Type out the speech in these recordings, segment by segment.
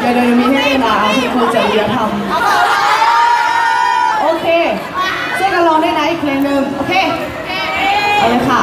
เดี๋ยวเดี๋ยวมีให้เล่นอะเอาที่ครูจะเรียนทำโอเคช่วยกันร้องได้นะอีกเพลงหนึ่งโอเคเอาเลยค่ะ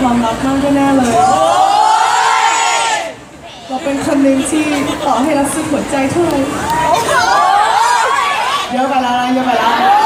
ความรักมากแน่เลย เราเป็นคนหนึ่งที่ต่อให้รักสุดหัวใจเท่าไรเยอะไปแล้วเยอะไปแล้ว